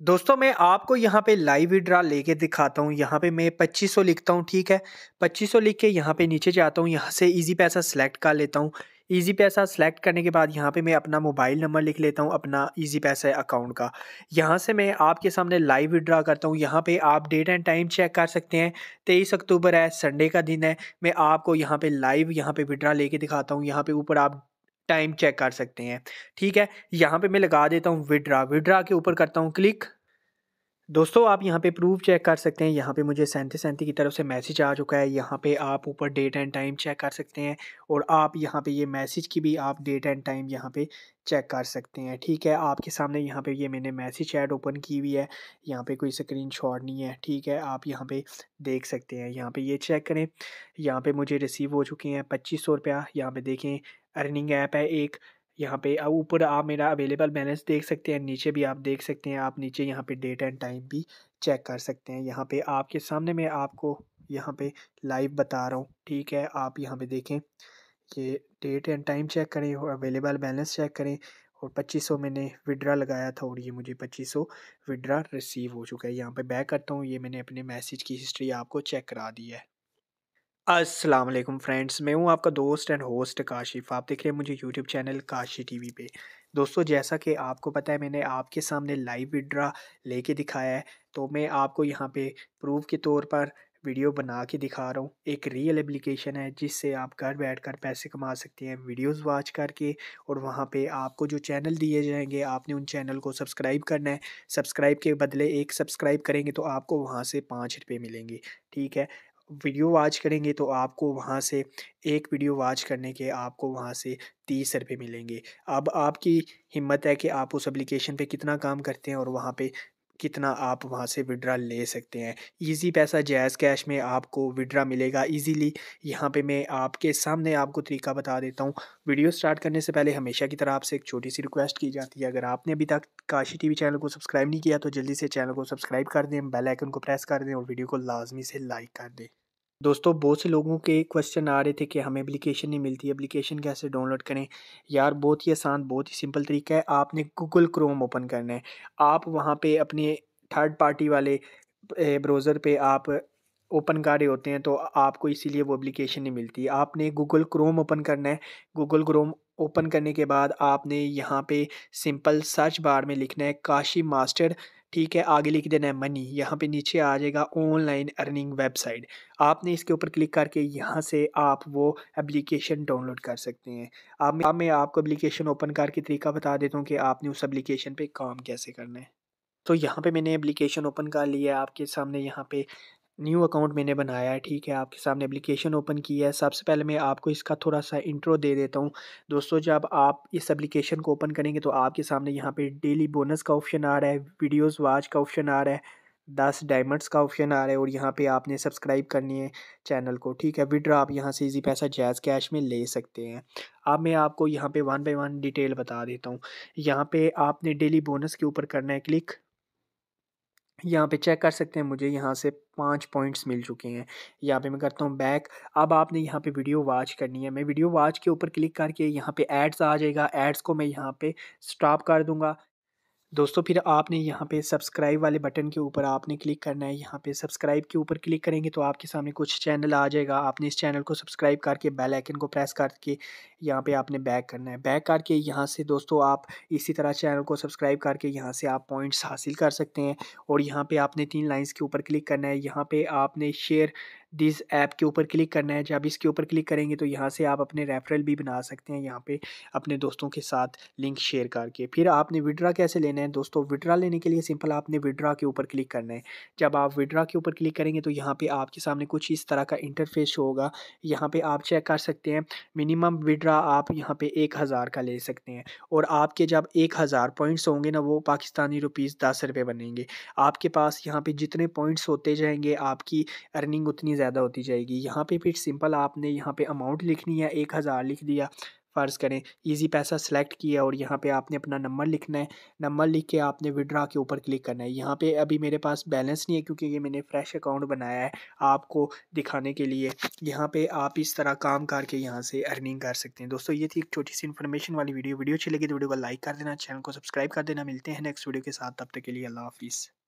दोस्तों, मैं आपको यहाँ पे लाइव विड्रा लेके दिखाता हूँ। यहाँ पे मैं 2500 लिखता हूँ, ठीक है? 2500 लिख के यहाँ पे नीचे जाता हूँ। यहाँ से इजी पैसा सेलेक्ट कर लेता हूँ। इजी पैसा सेलेक्ट करने के बाद यहाँ पे मैं अपना मोबाइल नंबर लिख लेता हूँ, अपना इजी पैसा अकाउंट का। यहाँ से मैं आपके सामने लाइव विड्रा करता हूँ। यहाँ पे आप डेट एंड टाइम चेक कर सकते हैं। तेईस अक्टूबर है संडे का दिन है। मैं आपको यहाँ पे लाइव यहाँ पे विड्रा लेके दिखाता हूँ। यहाँ पे ऊपर आप टाइम चेक कर सकते हैं ठीक है यहाँ पे मैं लगा देता हूँ विड्रा विड्रा के ऊपर करता हूँ क्लिक दोस्तों आप यहाँ पे प्रूफ चेक कर सकते हैं यहाँ पे मुझे सैंतीस सैंती की तरफ़ से मैसेज आ चुका है यहाँ पे आप ऊपर डेट एंड टाइम चेक कर सकते हैं और आप यहाँ पे ये मैसेज की भी आप डेट एंड टाइम यहाँ पे चेक कर सकते हैं ठीक है आपके सामने यहाँ पे ये मैंने मैसेज ऐड ओपन की हुई है यहाँ पे कोई स्क्रीन शॉट नहीं है ठीक है आप यहाँ पे देख सकते हैं यहाँ पे ये चेक करें यहाँ पे मुझे रिसीव हो चुके हैं पच्चीस सौ रुपया यहाँ देखें अर्निंग ऐप है एक। यहाँ पे ऊपर आप मेरा अवेलेबल बैलेंस देख सकते हैं, नीचे भी आप देख सकते हैं, आप नीचे यहाँ पे डेट एंड टाइम भी चेक कर सकते हैं। यहाँ पे आपके सामने मैं आपको यहाँ पे लाइव बता रहा हूँ, ठीक है? आप यहाँ पे देखें, ये डेट एंड टाइम चेक करें और अवेलेबल बैलेंस चेक करें और पच्चीस सौ मैंने विड्रा लगाया था और ये मुझे पच्चीस सौ विड्रा रिसीव हो चुका है। यहाँ पे बैक करता हूँ, ये मैंने अपने मैसेज की हिस्ट्री आपको चेक करा दी है। अस्सलाम वालेकुम फ्रेंड्स, मैं हूँ आपका दोस्त एंड होस्ट काशिफ। आप देख रहे हैं मुझे यूट्यूब चैनल काशी टीवी पे। दोस्तों, जैसा कि आपको पता है, मैंने आपके सामने लाइव विड्रा लेके दिखाया है तो मैं आपको यहाँ पे प्रूफ के तौर पर वीडियो बना के दिखा रहा हूँ। एक रियल एप्लीकेशन है, जिससे आप घर बैठ कर पैसे कमा सकते हैं। वीडियोस वॉच करके और वहाँ पे आपको जो चैनल दिए जाएँगे, आपने उन चैनल को सब्सक्राइब करना है। सब्सक्राइब के बदले एक सब्सक्राइब करेंगे तो आपको वहाँ से पाँच रुपये मिलेंगे। ठीक है? वीडियो वाच करेंगे तो आपको वहाँ से एक वीडियो वाच करने के आपको वहाँ से तीस रुपये मिलेंगे। अब आपकी हिम्मत है कि आप उस एप्लीकेशन पे कितना काम करते हैं और वहाँ पे कितना आप वहाँ से विड्रा ले सकते हैं। इजी पैसा जैज़ कैश में आपको विड्रा मिलेगा इजीली। यहाँ पे मैं आपके सामने आपको तरीका बता देता हूँ। वीडियो स्टार्ट करने से पहले हमेशा की तरह आपसे एक छोटी सी रिक्वेस्ट की जाती है। अगर आपने अभी तक काशी टीवी चैनल को सब्सक्राइब नहीं किया तो जल्दी से चैनल को सब्सक्राइब कर दें, बेल आइकन को प्रेस कर दें और वीडियो को लाजमी से लाइक कर दें। दोस्तों, बहुत से लोगों के क्वेश्चन आ रहे थे कि हमें एप्लीकेशन नहीं मिलती एप्लीकेशन कैसे डाउनलोड करें? यार, बहुत ही आसान, बहुत ही सिंपल तरीका है, आपने गूगल क्रोम ओपन करना है। आप वहाँ पे अपने थर्ड पार्टी वाले ब्राउज़र पे आप ओपन कर रहे होते हैं तो आपको इसीलिए वो एप्लीकेशन नहीं मिलती। आपने गूगल क्रोम ओपन करना है। गूगल क्रोम ओपन करने के बाद आपने यहाँ पे सिंपल सर्च बार में लिखना है, काशी मास्टर ठीक है, आगे लिख देना है मनी यहाँ पे नीचे आ जाएगा ऑनलाइन अर्निंग वेबसाइट आपने इसके ऊपर क्लिक करके यहाँ से आप वो एप्लीकेशन डाउनलोड कर सकते हैं। अब मैं आपको एप्लीकेशन ओपन करके तरीका बता देता हूँ कि आपने उस एप्लीकेशन पे काम कैसे करना है। तो यहाँ पे मैंने एप्लीकेशन ओपन कर लिया है, आपके सामने यहाँ पे न्यू अकाउंट मैंने बनाया है, ठीक है? आपके सामने एप्लीकेशन ओपन की है। सबसे पहले मैं आपको इसका थोड़ा सा इंट्रो दे देता हूँ। दोस्तों, जब आप इस एप्लीकेशन को ओपन करेंगे तो आपके सामने यहाँ पे डेली बोनस का ऑप्शन आ रहा है वीडियोस वाच का ऑप्शन आ रहा है, दस डायमंड्स का ऑप्शन आ रहा है और यहाँ पे आपने सब्सक्राइब करनी है चैनल को, ठीक है? विड्रा आप यहाँ से इजी पैसा जैज़ कैश में ले सकते हैं। अब मैं आपको यहाँ पे वन बाई वन डिटेल बता देता हूँ। यहाँ पे आपने डेली बोनस के ऊपर करना है क्लिक। यहाँ पे चेक कर सकते हैं, मुझे यहाँ से पाँच पॉइंट्स मिल चुके हैं। यहाँ पे मैं करता हूँ बैक। अब आपने यहाँ पे वीडियो वॉच करनी है। मैं वीडियो वॉच के ऊपर क्लिक करके यहाँ पे एड्स आ जाएगा। एड्स को मैं यहाँ पे स्टॉप कर दूँगा। दोस्तों, फिर आपने यहाँ पे सब्सक्राइब वाले बटन के ऊपर आपने क्लिक करना है। यहाँ पे सब्सक्राइब के ऊपर क्लिक करेंगे तो आपके सामने कुछ चैनल आ जाएगा। आपने इस चैनल को सब्सक्राइब करके बेल आइकन को प्रेस करके यहाँ पे आपने बैक करना है। बैक करके यहाँ से दोस्तों आप इसी तरह चैनल को सब्सक्राइब करके यहाँ से आप पॉइंट्स हासिल कर सकते हैं। और यहाँ पर आपने तीन लाइन्स के ऊपर क्लिक करना है। यहाँ पर आपने शेयर दिस ऐप के ऊपर क्लिक करना है। जब इसके ऊपर क्लिक करेंगे तो यहाँ से आप अपने रेफरल भी बना सकते हैं। यहाँ पे अपने दोस्तों के साथ लिंक शेयर करके। फिर आपने विड्रा कैसे लेना है? दोस्तों विड्रा लेने के लिए सिंपल आपने विड्रा के ऊपर क्लिक करना है। जब आप विड्रा के ऊपर क्लिक करेंगे तो यहाँ पर आपके सामने कुछ इस तरह का इंटरफेस होगा। यहाँ पर आप चेक कर सकते हैं। मिनिमम विड्रा आप यहाँ पर एक हज़ार का ले सकते हैं। और आपके जब एक हज़ार पॉइंट्स होंगे ना, वो पाकिस्तानी रुपीज़ दस रुपये बनेंगे। आपके पास यहाँ पर जितने पॉइंट्स होते जाएँगे, आपकी अर्निंग उतनी ज़्यादा होती जाएगी। यहाँ पे फिर सिंपल आपने यहाँ पे अमाउंट लिखनी है, एक हज़ार लिख दिया, फ़र्ज़ करें ईजी पैसा सेलेक्ट किया और यहाँ पे आपने अपना नंबर लिखना है। नंबर लिख के आपने विड्रा के ऊपर क्लिक करना है। यहाँ पे अभी मेरे पास बैलेंस नहीं है क्योंकि ये मैंने फ्रेश अकाउंट बनाया है आपको दिखाने के लिए। यहाँ पे आप इस तरह काम करके यहाँ से अर्निंग कर सकते हैं। दोस्तों, ये थी एक छोटी सी इन्फॉर्मेशन वाली वीडियो वीडियो अच्छी लगी तो वीडियो को लाइक कर देना चैनल को सब्सक्राइब कर देना। मिलते हैं नेक्स्ट वीडियो के साथ। तब तक के लिए अल्लाह हाफिज़।